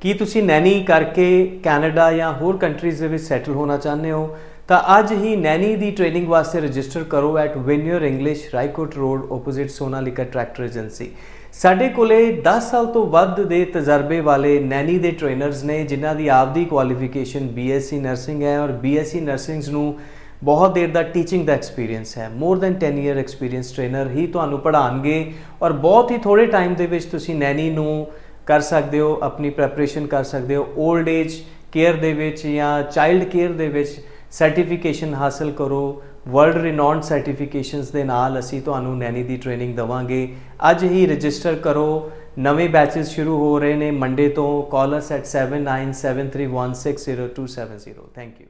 ਕੀ ਤੁਸੀਂ ਨੈਨੀ ਕਰਕੇ ਕੈਨੇਡਾ ਜਾਂ ਹੋਰ ਕੰਟਰੀਜ਼ ਦੇ ਵਿੱਚ ਸੈਟਲ ਹੋਣਾ ਚਾਹੁੰਦੇ ਹੋ? ਤਾਂ ਅੱਜ ਹੀ ਨੈਨੀ ਦੀ ਟ੍ਰੇਨਿੰਗ ਵਾਸਤੇ ਰਜਿਸਟਰ ਕਰੋ at win English Raikot road opposite Sonalika tractor agency ਸਾਡੇ ਕੋਲੇ 10 ਸਾਲ ਤੋਂ ਵੱਧ ਦੇ ਤਜਰਬੇ ਵਾਲੇ ਨੈਨੀ ਦੇ ਟ੍ਰੇਨਰਸ ਨੇ, ਜਿਨ੍ਹਾਂ ਦੀ ਆਪਦੀ ਕੁਆਲੀਫਿਕੇਸ਼ਨ ਬੀਐਸਸੀ ਨਰਸਿੰਗ ਹੈ ਔਰ ਬੀਐਸਸੀ ਨਰਸਿੰਗਸ ਨੂੰ ਬਹੁਤ ਦੇਰ ਦਾ ਟੀਚਿੰਗ ਦਾ ਐਕਸਪੀਰੀਅੰਸ ਹੈ। More than 10 year experience trainer ਹੀ ਤੁਹਾਨੂੰ ਪੜ੍ਹਾਉਣਗੇ ਔਰ ਬਹੁਤ ਹੀ ਥੋੜੇ ਟਾਈਮ ਦੇ ਵਿੱਚ ਤੁਸੀਂ ਨੈਨੀ ਨੂੰ ਕਰ ਸਕਦੇ ਹੋ, ਆਪਣੀ ਪ੍ਰੈਪਰੇਸ਼ਨ ਕਰ ਸਕਦੇ ਹੋ। 올ਡ ਏਜ ਕੇਅਰ ਦੇ ਵਿੱਚ ਜਾਂ ਚਾਈਲਡ ਕੇਅਰ ਦੇ ਵਿੱਚ ਸਰਟੀਫਿਕੇਸ਼ਨ ਹਾਸਲ ਕਰੋ। ਵਰਲਡ ਰਿਨਾਉਂਡ ਸਰਟੀਫਿਕੇਸ਼ਨਸ ਦੇ ਨਾਲ ਅਸੀਂ ਤੁਹਾਨੂੰ ਨੈਣੀ ਦੀ ਟ੍ਰੇਨਿੰਗ ਦਵਾਂਗੇ। ਅੱਜ ਹੀ ਰਜਿਸਟਰ ਕਰੋ। ਨਵੇਂ ਬੈਚਸ ਸ਼ੁਰੂ ਹੋ ਰਹੇ ਨੇ। ਮੰਡੇ ਤੋਂ call us at 7973160270 thank you